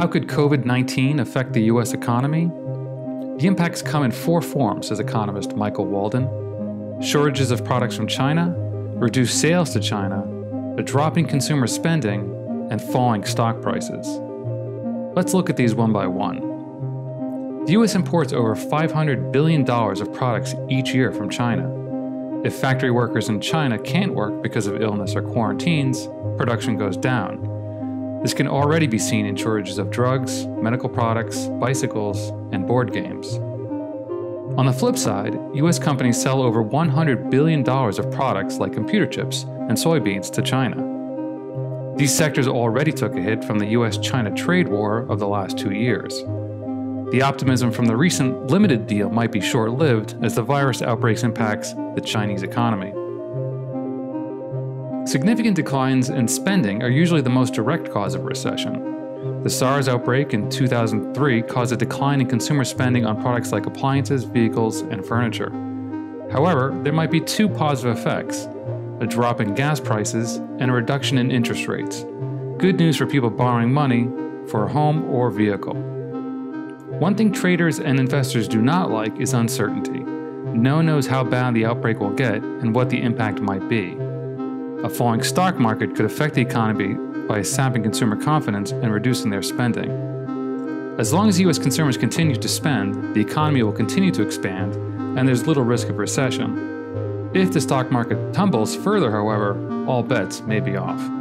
How could COVID 19 affect the US economy? The impacts come in four forms, says economist Michael Walden shortages of products from China, reduced sales to China, a drop in consumer spending, and falling stock prices. Let's look at these one by one. The US imports over $500 billion of products each year from China. If factory workers in China can't work because of illness or quarantines, production goes down. This can already be seen in shortages of drugs, medical products, bicycles, and board games. On the flip side, US companies sell over $100 billion of products like computer chips and soybeans to China. These sectors already took a hit from the US China trade war of the last two years. The optimism from the recent limited deal might be short lived as the virus outbreaks impacts the Chinese economy. Significant declines in spending are usually the most direct cause of recession. The SARS outbreak in 2003 caused a decline in consumer spending on products like appliances, vehicles, and furniture. However, there might be two positive effects a drop in gas prices and a reduction in interest rates. Good news for people borrowing money for a home or vehicle. One thing traders and investors do not like is uncertainty. No one knows how bad the outbreak will get and what the impact might be. A falling stock market could affect the economy by sapping consumer confidence and reducing their spending. As long as US consumers continue to spend, the economy will continue to expand, and there's little risk of recession. If the stock market tumbles further, however, all bets may be off.